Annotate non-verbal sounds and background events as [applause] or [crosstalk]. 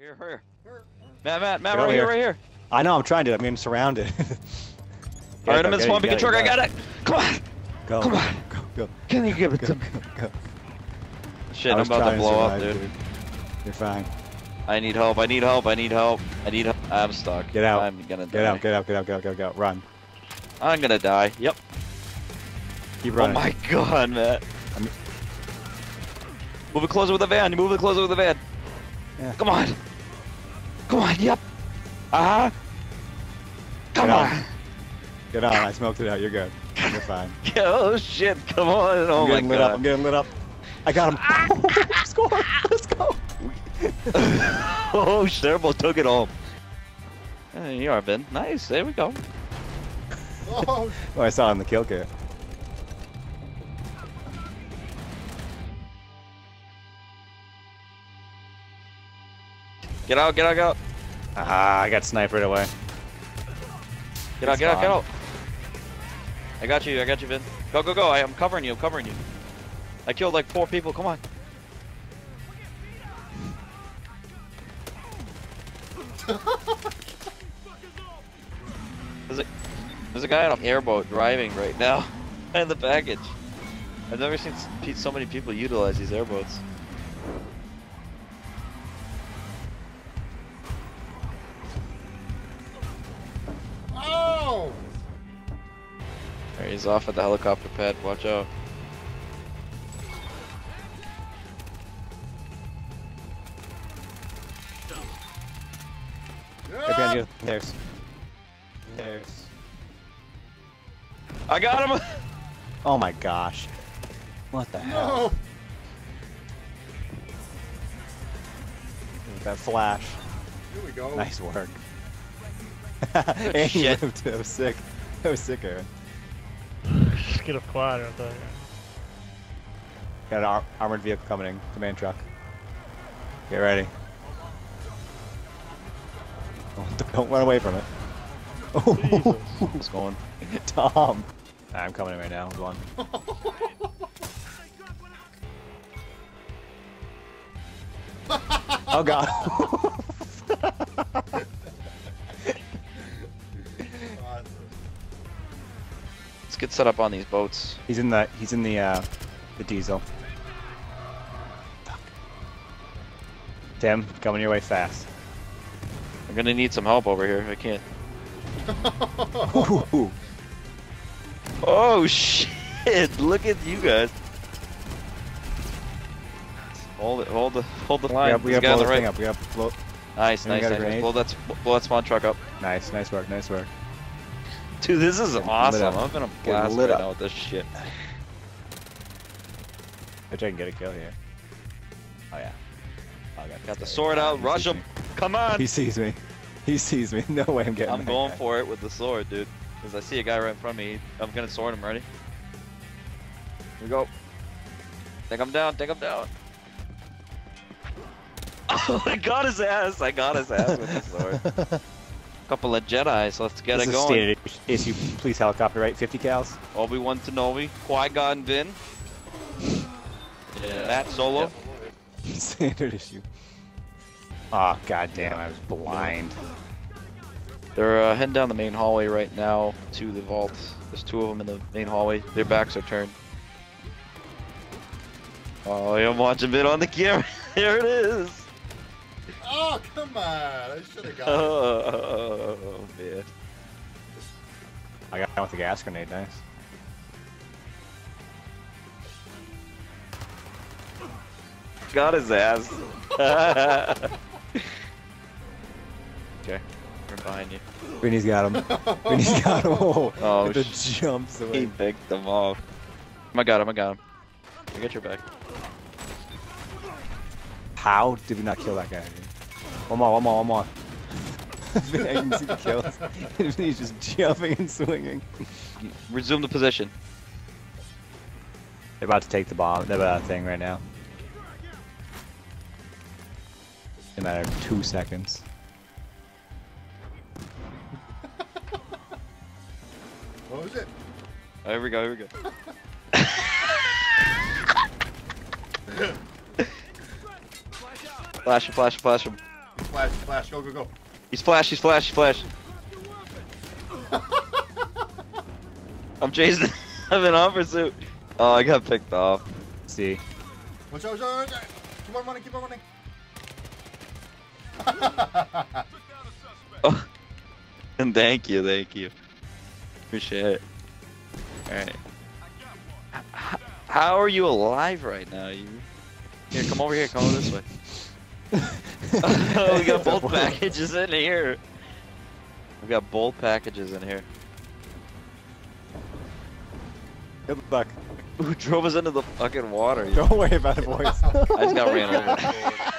Here, here. Matt, Matt, Matt, Get right here, here. right here. I know, I'm trying to. I mean, I'm surrounded. [laughs] All right, I'm in the small beacon truck. I got it. Come on. Go. Come on. Go, go, Can you give it go, to go, me? go. Shit, I I'm about to trying blow up, survive, dude. You're fine. I need help. I need help. I need help. I need help. I'm stuck. Get out. I'm gonna die. Get out, get out, get out, get out, get out, get out. Run. I'm gonna die. Yep. Keep oh running. Oh my god, Matt. I'm- Move it closer with the van. You move it closer with the van. Yeah. Come on. Come on. Yep. Uh huh. Come Get on. on. Get on. I smoked it out. You're good. You're fine. [laughs] Oh shit. Come on. Oh I'm my getting lit up. I'm getting lit up. I got him. Score. [laughs] Let's go. [laughs] oh, Turbo took it home. Uh, you are Ben. Nice. There we go. Oh, Oh, I saw him in the kill kit. Get out. Get out. Get out. Ah, I got sniped right away. Get out. Get out. Get out. I got you. I got you, Vin. Go. Go. Go. I am covering you. I'm covering you. I killed like four people. Come on. [laughs] There's a, there's a guy on an airboat driving right now [laughs] in the package. I've never seen so many people utilize these airboats. Alright, he's off at the helicopter pad. Watch out. Right behind you. There's. There's. I got him! Oh my gosh. What the hell? That flash. Here we go. Nice work. [laughs] and he Shit. lived. That was sick. [laughs] That was sick, Aaron. Just get a quad or something. Got an ar armored vehicle coming in. Command truck. Get ready. Oh, don't run away from it. Jesus. [laughs] What's going? Tom. I'm coming in right now. Hold on. oh god. Get set up on these boats. he's in the he's in the uh the diesel. Tim, coming your way fast. I'm gonna need some help over here. I can't. [laughs] Oh shit! Look at you guys. Hold it. Hold the. Hold the line. got, we There's got a guy to on blow the this thing right. up. We got to blow. Nice, And nice, got a nice. grenade. Blow that. Blow that spawn truck up. Nice, nice work, nice work. Dude, this is awesome. I'm gonna blast lit right up. now with this shit. Bet I can get a kill here. Oh yeah. Oh, I got, Got the sword out. He Rush him. me. Come on. He sees me. He sees me. [laughs] No way I'm getting. I'm going guy. for it with the sword, dude. Because I see a guy right in front of me. I'm gonna sword him. Ready? Here we go. Take him down. Take him down. [laughs] Oh, I got his ass. I got his ass with the sword. [laughs] Couple of Jedi's. Let's get this it is going. standard issue. Please helicopter right. 50 cals. Obi Wan Kenobi, Qui Gon Vin, Yeah. Matt Solo. [laughs] standard issue. Oh god damn! I was blind. They're uh, heading down the main hallway right now to the vault. There's two of them in the main hallway. Their backs are turned. Oh, I'm watching it on the [laughs] camera. there it is. Oh, come on. I should have got oh, it. Oh, oh, oh man. I got one with the gas grenade. Nice. Got his ass. [laughs] okay, we're behind you. Vinny's got him. [laughs] Vinny's got him. Oh, [laughs] Oh, the sh- jumps He picked them off. I got him, I got him. I got your back. How did we not kill that guy? One more, one more, one more. I can see the kills. Vinny's just jumping and swinging. Resume the position. They're about to take the bomb. They're about thing right now. In a matter of two seconds. What was it? Oh, here we go, here we go. [laughs] flash him, flash him, flash him. Flash, flash, go, go, go. He's flash, he's flash, he's flash. [laughs] I'm chasing [laughs] I'm in on pursuit. Oh, I got picked off. See. Watch out, watch out, watch out. Keep on running, keep on running. [laughs] Oh. And thank you, thank you. Appreciate it. Alright. H- h- How are you alive right now? You Here, come over here, come over this way. Oh, [laughs] we got both packages in here. We got both packages in here. Good luck. Who drove us into the fucking water? Don't worry about it, boys. [laughs] I just got [laughs] oh ran over.